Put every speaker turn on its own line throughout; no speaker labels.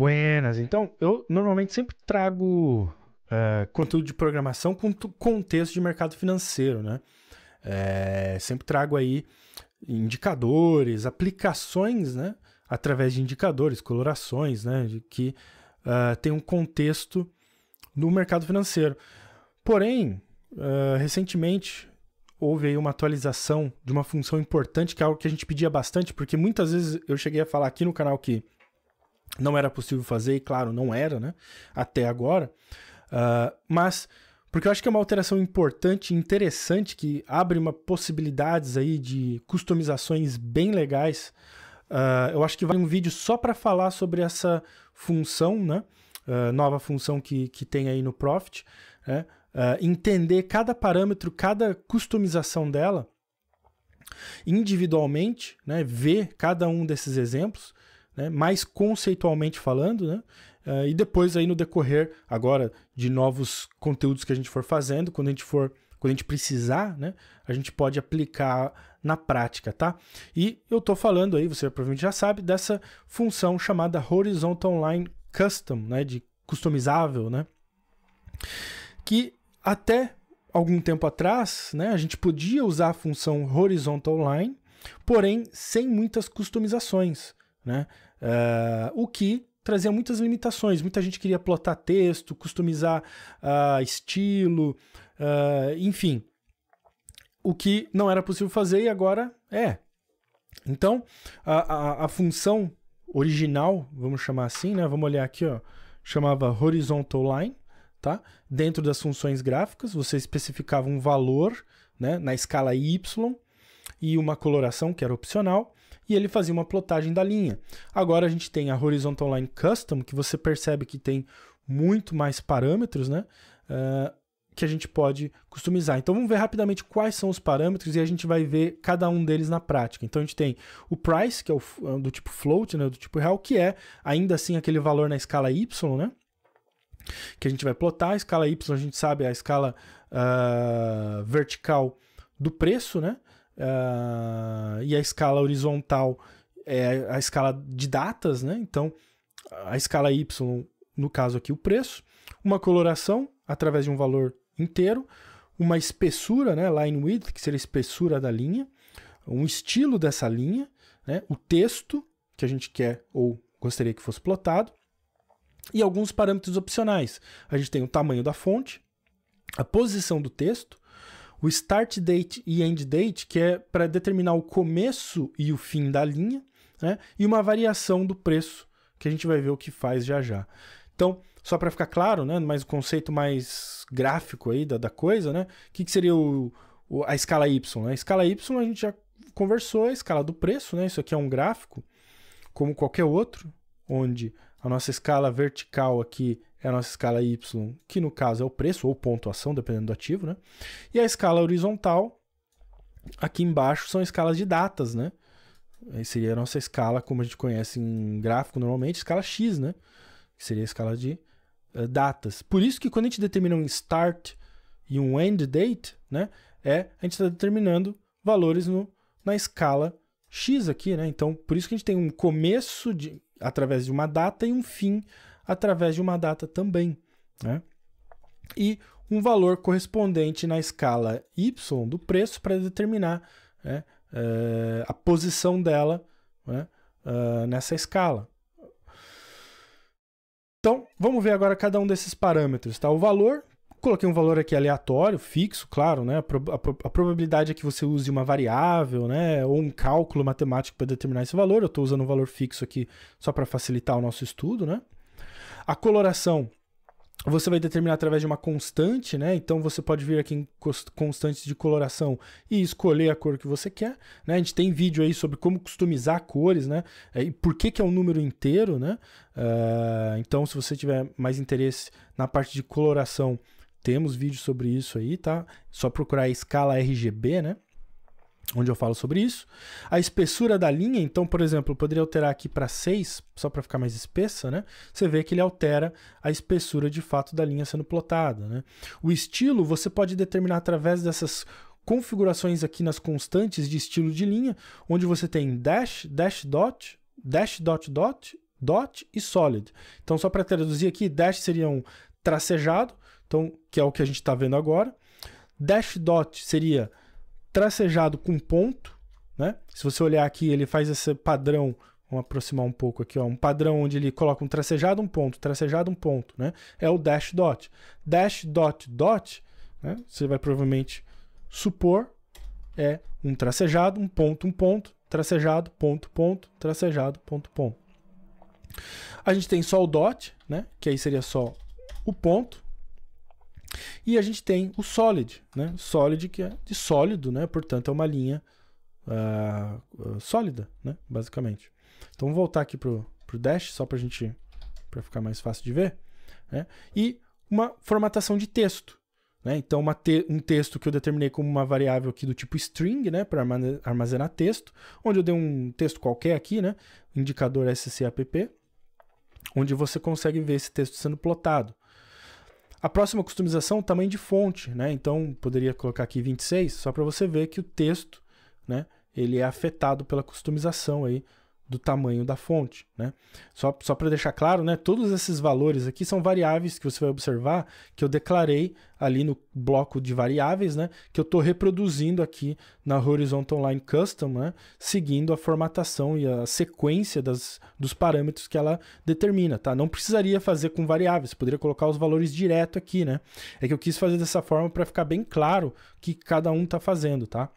Buenas. Então, eu normalmente sempre trago uh, conteúdo de programação com contexto de mercado financeiro, né? É, sempre trago aí indicadores, aplicações, né? Através de indicadores, colorações, né? De que uh, tem um contexto no mercado financeiro. Porém, uh, recentemente houve aí uma atualização de uma função importante, que é algo que a gente pedia bastante, porque muitas vezes eu cheguei a falar aqui no canal que não era possível fazer, e claro, não era, né? Até agora. Uh, mas porque eu acho que é uma alteração importante interessante que abre uma possibilidades aí de customizações bem legais. Uh, eu acho que vale um vídeo só para falar sobre essa função, né? Uh, nova função que, que tem aí no Profit, né? entender cada parâmetro, cada customização dela individualmente, né? ver cada um desses exemplos né, mais conceitualmente falando, né, uh, e depois aí no decorrer agora de novos conteúdos que a gente for fazendo, quando a gente for, quando a gente precisar, né, a gente pode aplicar na prática, tá? E eu tô falando aí, você provavelmente já sabe, dessa função chamada Horizontal Line Custom, né, de customizável, né, que até algum tempo atrás, né, a gente podia usar a função Horizontal Line, porém sem muitas customizações né? Uh, o que trazia muitas limitações. Muita gente queria plotar texto, customizar uh, estilo, uh, enfim. O que não era possível fazer e agora é. Então, a, a, a, função original, vamos chamar assim, né? Vamos olhar aqui, ó. Chamava horizontal line, tá? Dentro das funções gráficas, você especificava um valor, né? Na escala y e uma coloração que era opcional e ele fazia uma plotagem da linha. Agora a gente tem a Horizontal Line Custom, que você percebe que tem muito mais parâmetros, né? Uh, que a gente pode customizar. Então vamos ver rapidamente quais são os parâmetros e a gente vai ver cada um deles na prática. Então a gente tem o price, que é o é do tipo float, né, do tipo real, que é ainda assim aquele valor na escala y, né? Que a gente vai plotar. A escala y a gente sabe é a escala uh, vertical do preço, né? Uh, e a escala horizontal é a escala de datas, né? Então, a escala Y, no caso aqui, o preço, uma coloração através de um valor inteiro, uma espessura, né? Line width, que seria a espessura da linha, um estilo dessa linha, né? o texto que a gente quer ou gostaria que fosse plotado, e alguns parâmetros opcionais. A gente tem o tamanho da fonte, a posição do texto, o start date e end date, que é para determinar o começo e o fim da linha, né? e uma variação do preço, que a gente vai ver o que faz já já. Então, só para ficar claro, né, mas o conceito mais gráfico aí da, da coisa, né? O que, que seria o, o, a escala Y? Né? A escala Y a gente já conversou, a escala do preço, né? Isso aqui é um gráfico, como qualquer outro, onde a nossa escala vertical aqui é a nossa escala Y, que no caso é o preço ou pontuação, dependendo do ativo, né? E a escala horizontal, aqui embaixo, são escalas de datas, né? Seria a nossa escala, como a gente conhece em gráfico normalmente, escala X, né? Que seria a escala de uh, datas. Por isso que quando a gente determina um start e um end date, né? É, a gente está determinando valores no, na escala X aqui, né? Então, por isso que a gente tem um começo de, através de uma data e um fim de uma data também. Né? E um valor correspondente na escala y do preço para determinar né, é, a posição dela né, uh, nessa escala. Então, vamos ver agora cada um desses parâmetros. Tá? O valor, coloquei um valor aqui aleatório, fixo, claro, né? A, a, a, probabilidade é que você use uma variável, né? Ou um cálculo matemático para determinar esse valor. Eu estou usando um valor fixo aqui só para facilitar o nosso estudo, né? A coloração você vai determinar através de uma constante, né? Então você pode vir aqui em constantes de coloração e escolher a cor que você quer, né? A gente tem vídeo aí sobre como customizar cores, né? É, e por que, que é um número inteiro, né? Uh, então, se você tiver mais interesse na parte de coloração, temos vídeo sobre isso aí, tá? Só procurar a escala RGB, né? Onde eu falo sobre isso. A espessura da linha, então, por exemplo, eu poderia alterar aqui para 6, só para ficar mais espessa, né? Você vê que ele altera a espessura de fato da linha sendo plotada, né? O estilo você pode determinar através dessas configurações aqui nas constantes de estilo de linha, onde você tem dash, dash dot, dash dot dot, dot e solid. Então, só para traduzir aqui, dash seria um tracejado, então, que é o que a gente está vendo agora. Dash dot seria tracejado com ponto, né? Se você olhar aqui, ele faz esse padrão, vamos aproximar um pouco aqui, ó, um padrão onde ele coloca um tracejado, um ponto, tracejado, um ponto, né? É o dash dot. Dash dot dot, né? Você vai provavelmente supor é um tracejado, um ponto, um ponto, tracejado, ponto, ponto, tracejado, ponto, ponto. A gente tem só o dot, né? Que aí seria só o ponto. E a gente tem o solid, né? Solid que é de sólido, né? Portanto, é uma linha uh, sólida, né? Basicamente. Então, vamos voltar aqui pro, pro dash, só para a gente, para ficar mais fácil de ver. Né? E uma formatação de texto. Né? Então, te um texto que eu determinei como uma variável aqui do tipo string, né? para armazenar texto, onde eu dei um texto qualquer aqui, né? indicador scapp, onde você consegue ver esse texto sendo plotado. A próxima customização, tamanho de fonte, né? Então, poderia colocar aqui 26, só para você ver que o texto, né, ele é afetado pela customização aí do tamanho da fonte, né? Só, só para deixar claro, né? Todos esses valores aqui são variáveis que você vai observar que eu declarei ali no bloco de variáveis, né? Que eu estou reproduzindo aqui na Horizontal Line Custom, né? Seguindo a formatação e a sequência das, dos parâmetros que ela determina, tá? Não precisaria fazer com variáveis, poderia colocar os valores direto aqui, né? É que eu quis fazer dessa forma para ficar bem claro que cada um está fazendo, tá?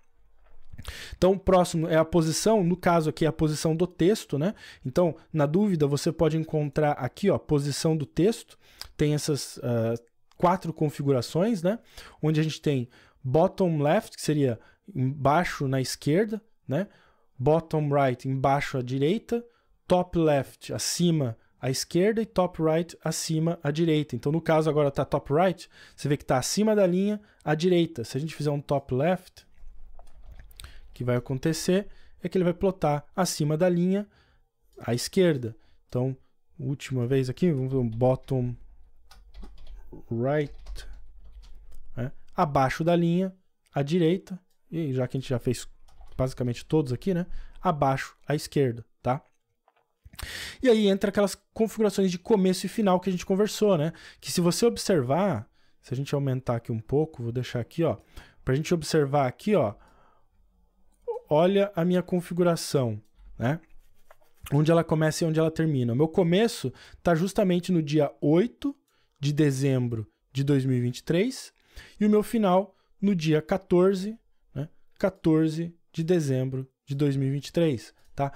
Então, o próximo é a posição, no caso aqui é a posição do texto, né? Então, na dúvida, você pode encontrar aqui, ó, posição do texto. Tem essas uh, quatro configurações, né? Onde a gente tem bottom left, que seria embaixo na esquerda, né? Bottom right, embaixo à direita. Top left, acima à esquerda. E top right, acima à direita. Então, no caso agora está top right, você vê que está acima da linha à direita. Se a gente fizer um top left, que vai acontecer é que ele vai plotar acima da linha à esquerda. Então, última vez aqui, vamos ver um bottom right, né? abaixo da linha à direita, e já que a gente já fez basicamente todos aqui, né? Abaixo à esquerda, tá? E aí entra aquelas configurações de começo e final que a gente conversou, né? Que se você observar, se a gente aumentar aqui um pouco, vou deixar aqui, ó, para a gente observar aqui, ó, olha a minha configuração, né? Onde ela começa e onde ela termina. O meu começo está justamente no dia 8 de dezembro de 2023 e o meu final no dia 14, né? 14 de dezembro de 2023, tá?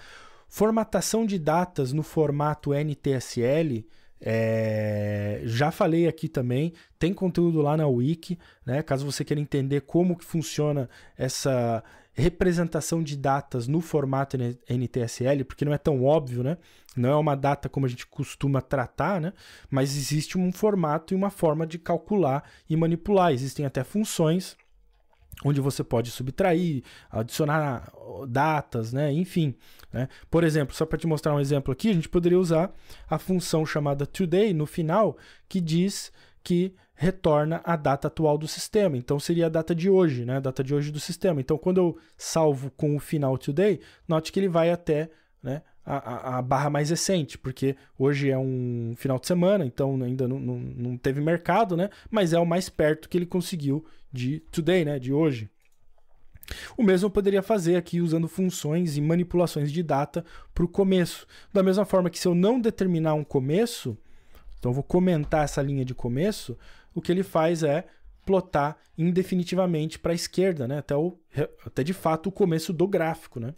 Formatação de datas no formato NTSL, é, já falei aqui também, tem conteúdo lá na Wiki, né? Caso você queira entender como que funciona essa representação de datas no formato NTSL, porque não é tão óbvio, né? Não é uma data como a gente costuma tratar, né? Mas existe um formato e uma forma de calcular e manipular. Existem até funções onde você pode subtrair, adicionar datas, né? enfim. Né? Por exemplo, só para te mostrar um exemplo aqui, a gente poderia usar a função chamada today no final, que diz que retorna a data atual do sistema. Então seria a data de hoje, né? A data de hoje do sistema. Então quando eu salvo com o final today, note que ele vai até né, a, a, barra mais recente, porque hoje é um final de semana, então ainda não, não, não teve mercado, né? Mas é o mais perto que ele conseguiu de today, né? De hoje. O mesmo eu poderia fazer aqui usando funções e manipulações de data para o começo. Da mesma forma que se eu não determinar um começo, então, vou comentar essa linha de começo. O que ele faz é plotar indefinitivamente para a esquerda, né? até, o, até de fato o começo do gráfico. Né?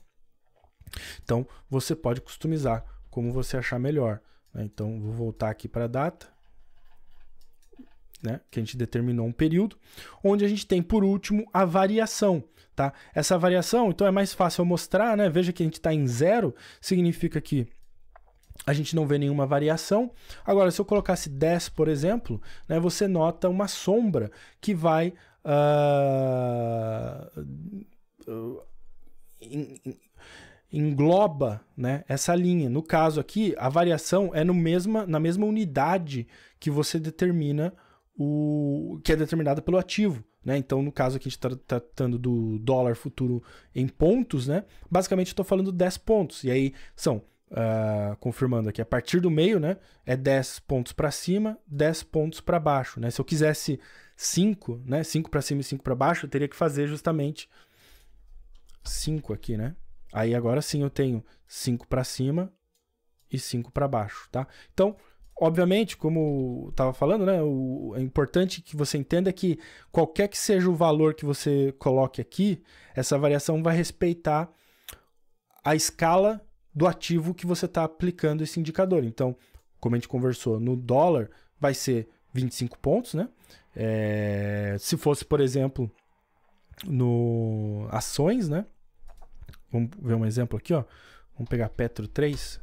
Então, você pode customizar como você achar melhor. Né? Então, vou voltar aqui para a data, né? que a gente determinou um período, onde a gente tem, por último, a variação. Tá? Essa variação, então, é mais fácil mostrar. Né? Veja que a gente está em zero, significa que a gente não vê nenhuma variação. Agora, se eu colocasse 10, por exemplo, né, você nota uma sombra que vai uh, engloba né, essa linha. No caso aqui, a variação é no mesma, na mesma unidade que você determina o que é determinada pelo ativo. Né? Então, no caso aqui, a gente está tratando do dólar futuro em pontos, né? basicamente estou falando 10 pontos. E aí são uh, confirmando aqui, a partir do meio, né, é 10 pontos para cima, 10 pontos para baixo, né? Se eu quisesse 5, né, 5 para cima e 5 para baixo, eu teria que fazer justamente 5 aqui, né? Aí agora sim eu tenho 5 para cima e 5 para baixo, tá? Então, obviamente, como estava falando, né, o, é importante que você entenda que qualquer que seja o valor que você coloque aqui, essa variação vai respeitar a escala do ativo que você está aplicando esse indicador. Então, como a gente conversou, no dólar vai ser 25 pontos, né? É, se fosse, por exemplo, no ações, né? Vamos ver um exemplo aqui, ó. Vamos pegar Petro 3.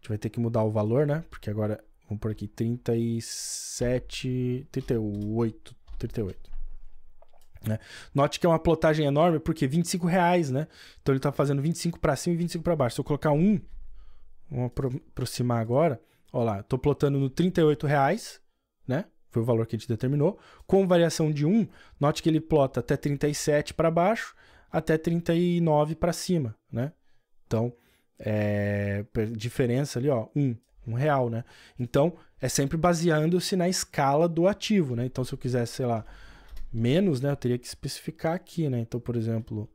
Gente vai ter que mudar o valor, né? Porque agora, vamos por aqui, 37, 38, 38. Né? Note que é uma plotagem enorme, porque 25 reais, né? Então ele está fazendo 25 para cima e 25 para baixo. Se eu colocar um, vamos aproximar agora, olha lá, estou plotando no 38 reais, né? Foi o valor que a gente determinou. Com variação de 1, note que ele plota até 37 para baixo, até 39 para cima, né? Então, é, diferença ali, ó, 1, 1 real, né? Então, é sempre baseando-se na escala do ativo, né? Então, se eu quisesse, sei lá, menos, né, eu teria que especificar aqui, né? Então, por exemplo,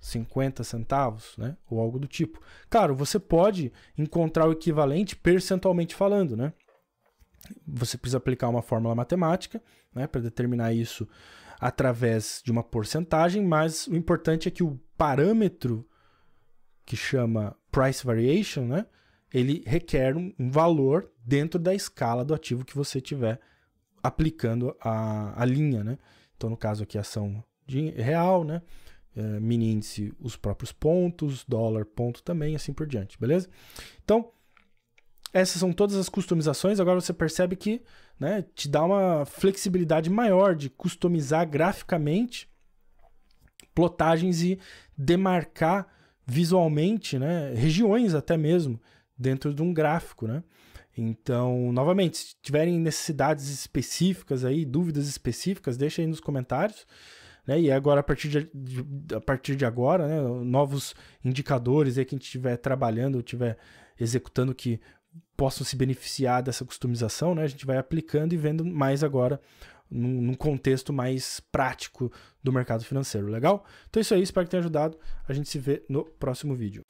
50 centavos, né? Ou algo do tipo. Claro, você pode encontrar o equivalente percentualmente falando, né? Você precisa aplicar uma fórmula matemática, né, para determinar isso através de uma porcentagem, mas o importante é que o parâmetro que chama price variation, né, ele requer um valor dentro da escala do ativo que você tiver aplicando a, a linha, né? Então, no caso aqui, ação de real, né? É, mini índice, os próprios pontos, dólar, ponto também, assim por diante, beleza? Então, essas são todas as customizações. Agora você percebe que né, te dá uma flexibilidade maior de customizar graficamente plotagens e demarcar visualmente né, regiões até mesmo dentro de um gráfico, né? Então, novamente, se tiverem necessidades específicas aí, dúvidas específicas, deixa aí nos comentários. Né? E agora, a partir de, de, a partir de agora, né, novos indicadores aí que a gente estiver trabalhando, estiver executando que possam se beneficiar dessa customização, né? A gente vai aplicando e vendo mais agora num, num contexto mais prático do mercado financeiro, legal? Então é isso aí, espero que tenha ajudado. A gente se vê no próximo vídeo.